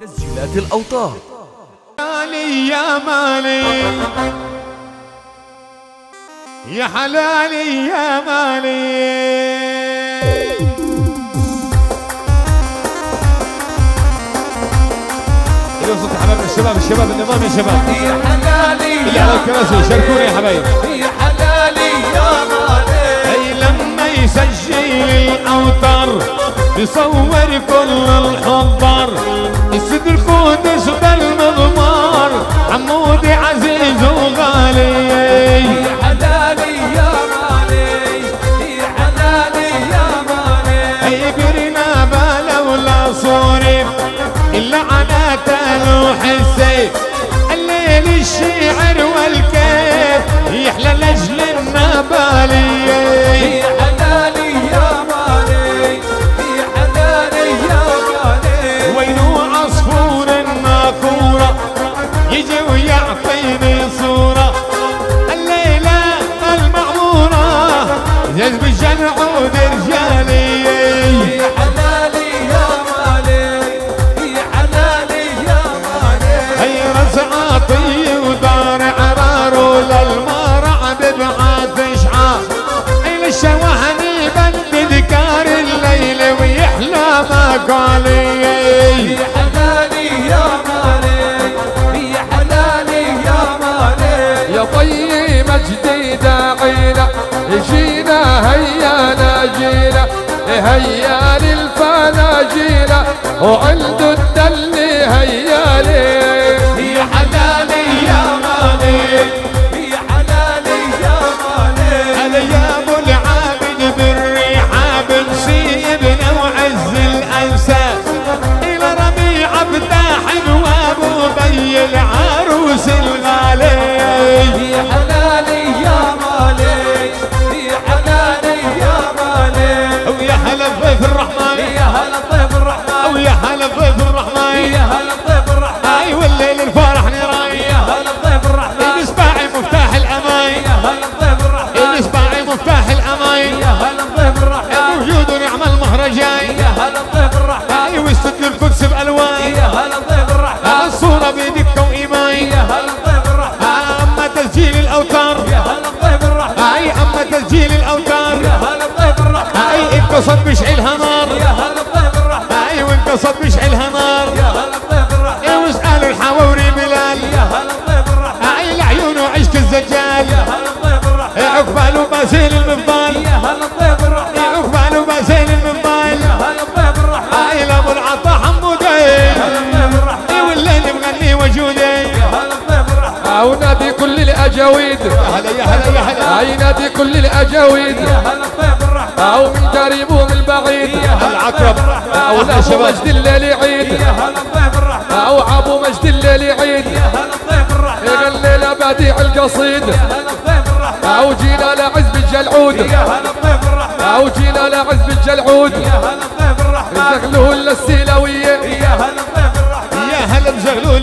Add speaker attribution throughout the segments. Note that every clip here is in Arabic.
Speaker 1: تسجيلات الأوطان
Speaker 2: مالي يا مالي. يا حلالي يا مالي. يوصل حبايب الشباب الشباب النظام يا شباب.
Speaker 3: يا حلالي
Speaker 2: على الكراسي شاركوني يا حبايب. يسجل الأوتار يصور كل الحضار يسد
Speaker 4: عيلة جينا هيانا جينا هيا للفناجيلة وعند الدل هيالي
Speaker 2: أي انقصد بشعلها نار
Speaker 3: يا هلا طيب الرحمن
Speaker 2: أي وانقصد بشعلها نار
Speaker 3: يا هلا طيب الرحمن
Speaker 2: واسأل الحواوري بلال.
Speaker 3: يا هلا طيب الرحمن
Speaker 2: أي العيون وعشق الزجال
Speaker 3: يا هلا طيب الرحمن
Speaker 2: عقبال وباسيل المفضال
Speaker 3: يا هلا طيب الرحمن
Speaker 2: عقبال وباسيل المفضال
Speaker 3: يا هلا طيب الرحمن
Speaker 2: أي لابو العطا حمودي.
Speaker 3: يا هلا طيب الرحمن
Speaker 2: والليل مغني وجودي.
Speaker 3: يا هلا طيب الرحمن
Speaker 4: أو نادي كل الأجاويد.
Speaker 2: يا هلا يا هلا يا هلا
Speaker 4: أي نادي كل الأجاويد.
Speaker 3: يا هلا طيب الرحمن
Speaker 4: من قريب ومن بعيد.
Speaker 3: يا هلا
Speaker 4: أبو
Speaker 2: شباب
Speaker 4: مجد الليل عيد.
Speaker 3: يا هلا طيب الرحمن
Speaker 4: أو أبو مجد الليل عيد.
Speaker 3: يا هلا طيب الرحمن
Speaker 4: الليلة بديع القصيد.
Speaker 3: يا هلا طيب الرحمن
Speaker 4: أو جينا لعزب الجلعود.
Speaker 3: يا هلا طيب الرحمن
Speaker 4: أو جينا لعزب الجلعود.
Speaker 3: يا هلا طيب الرحمن
Speaker 4: زغلول للسيلوية
Speaker 3: يا هلا طيب الرحمن
Speaker 2: يا هلا بزغلول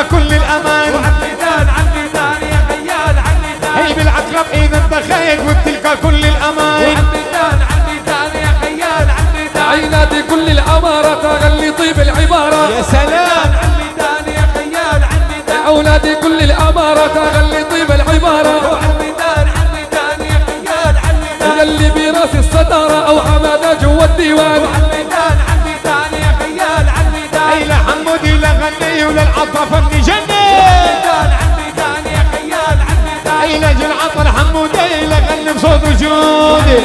Speaker 2: تلقى كل الأمان.
Speaker 3: وعن ميدان عن ميدان يا خيال عن ميدان
Speaker 2: اي بالعقرب إذا انتخيت وبتلقى كل الأمان.
Speaker 3: وعن ميدان عن ميدان يا خيال عن ميدان
Speaker 4: أي نادي كل الأمارة تغلي طيب العبارة.
Speaker 2: يا سلام.
Speaker 3: عن ميدان يا خيال عن ميدان
Speaker 4: أو نادي كل الأمارة تغلي طيب العبارة.
Speaker 3: وعن ميدان عن ميدان يا خيال عن ميدان
Speaker 4: يلي برأس الصدارة أو حمادة جوا الديوان.
Speaker 2: غني وللعطف اني جني.
Speaker 4: ميدان عن ميدان يا خيال عن ميدان.
Speaker 2: أي لاجل عطر حمودي لغني بصوت وجودي.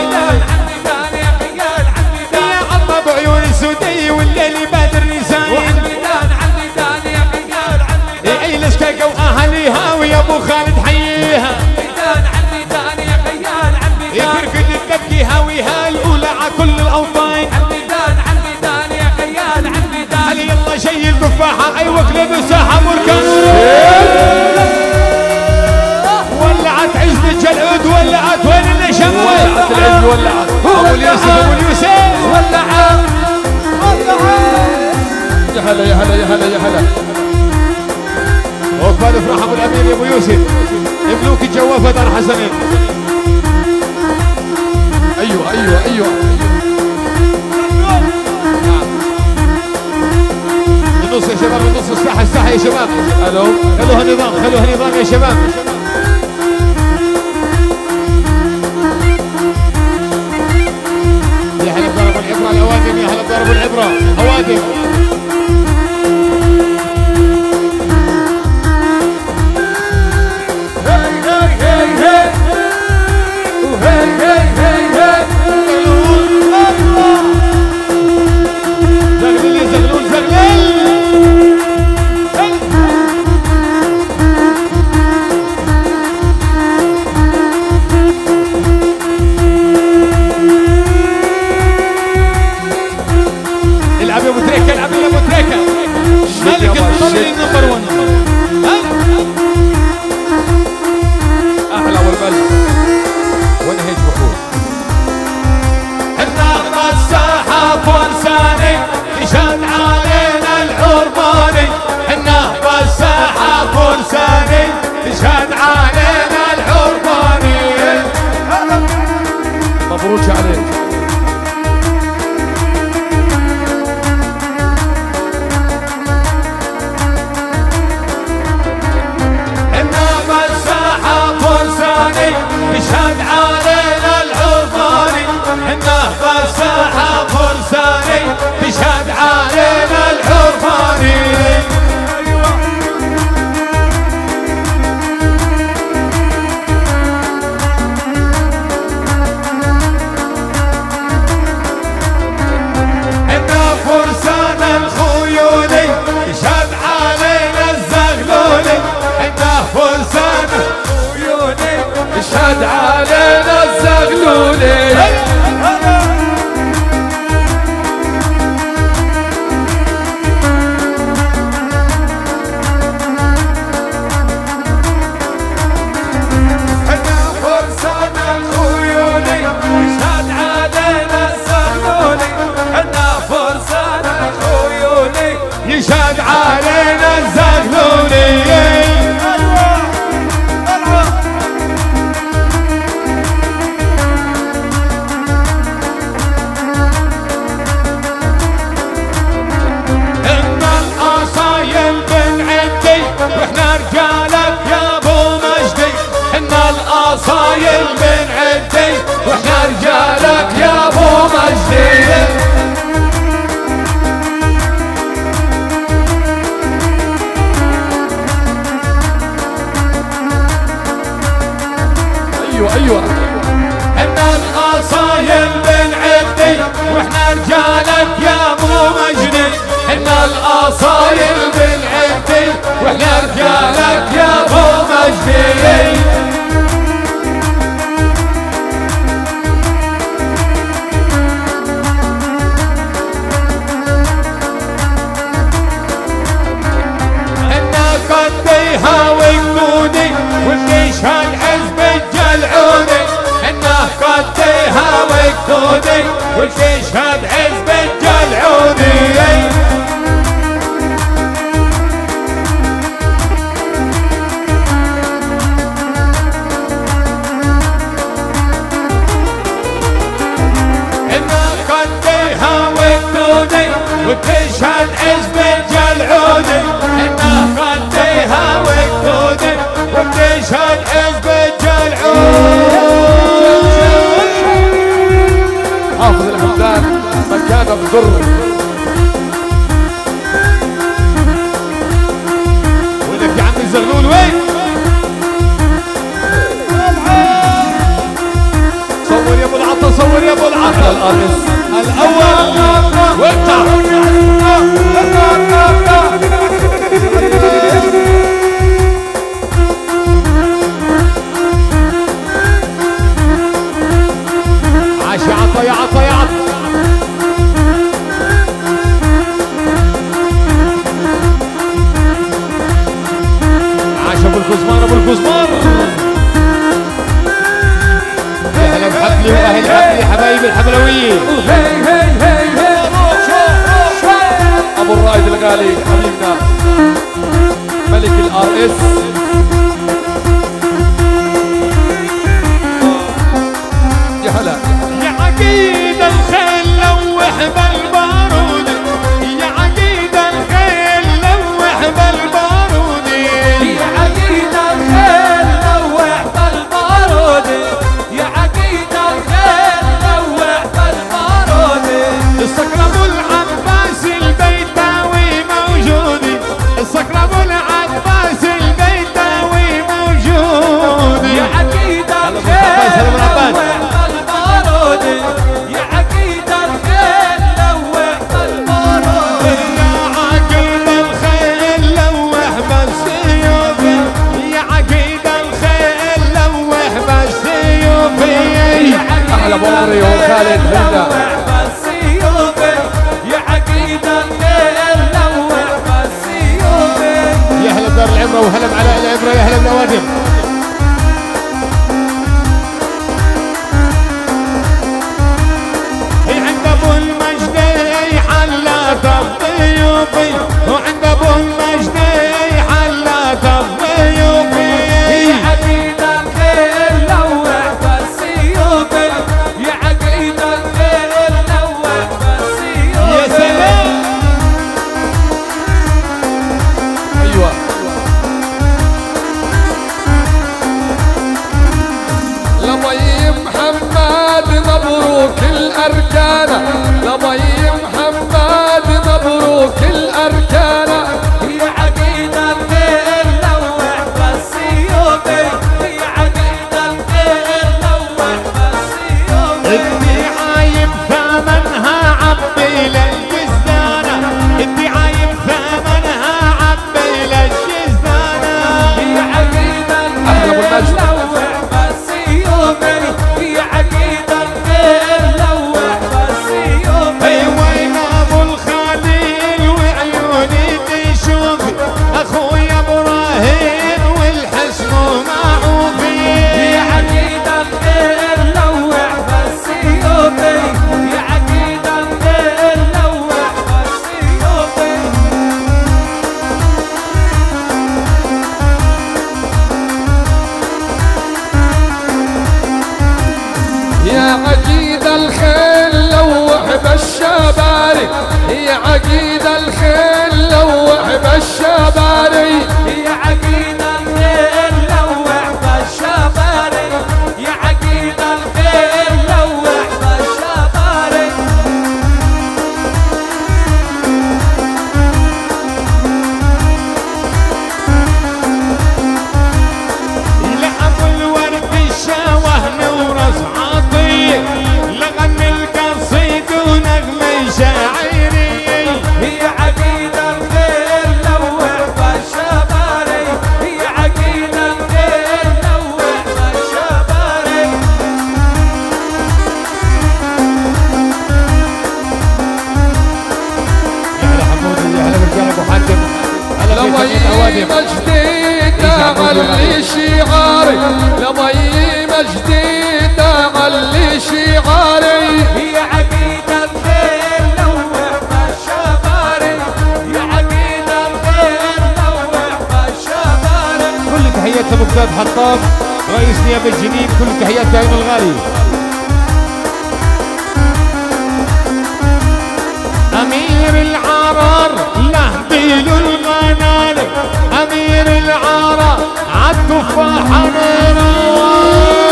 Speaker 2: شيل تفاحه اي وكله بساحه بركان ولعت عزة العود ولعت وين اللي شموي
Speaker 3: ولعت العز ولعت.
Speaker 2: أبو اليوسف أبو اليوسف.
Speaker 4: ولع
Speaker 3: يا هلا يا هلا يا هلا يا هلا.
Speaker 2: عقبال افرح أبو الأمير يا أبو يوسف. ملوك الجوافه دار حسنين.
Speaker 3: أيوه أيوه أيوه.
Speaker 2: النص يا شباب النص الساحه الساحه يا شباب.
Speaker 3: ألو.
Speaker 2: خلوها نظام خلوها نظام يا شباب. يا هلا بضرب العبرة الاوادم يا هلا بضرب العبرة. أوادم. por رجالك يا أبو مجدي إن الأصايل من عندي وإحنا رجالك يا
Speaker 3: Сыр الكبوري وخالد
Speaker 4: بنا يا
Speaker 2: عقيدة بدار العبرة وهلا على العبرة يا هلا بنوادم عند أبو المجد حلات الضيوف وعند
Speaker 3: أبو
Speaker 2: الاستاذ حطاب رئيس نيابة الجنين كل التحيات دائما الغالي. أمير العرار لهبي الغنالي أمير العرار عالتفاح عالتفاحه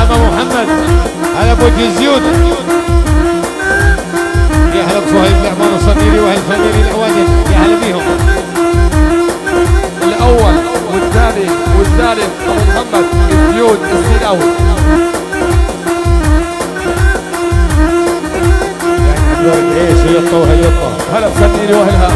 Speaker 2: عم محمد. هلا بو الزيود يا هلا بصهيب لعبان الصغيري واهل الفنانين العوادل يا هلا بيهم
Speaker 3: الأول والثاني والثالث أبو محمد. الزيود
Speaker 2: السيلاوي إيش يطه وهيطة.
Speaker 3: هلا بفنانين واهلها